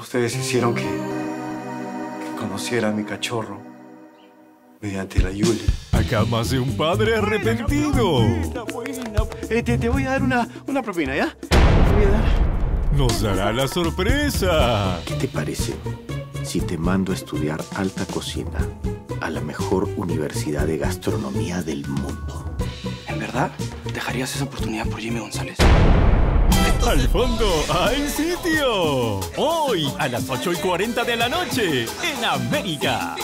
Ustedes hicieron que, que conociera a mi cachorro mediante la Yuli. Acá más de un padre arrepentido. Eh, te, te voy a dar una, una propina, ¿ya? Te voy a dar. Nos dará la sorpresa. ¿Qué te parece si te mando a estudiar alta cocina a la mejor universidad de gastronomía del mundo? ¿En verdad? ¿Dejarías esa oportunidad por Jimmy González? Al fondo hay sitio. Hoy a las 8 y 40 de la noche en América.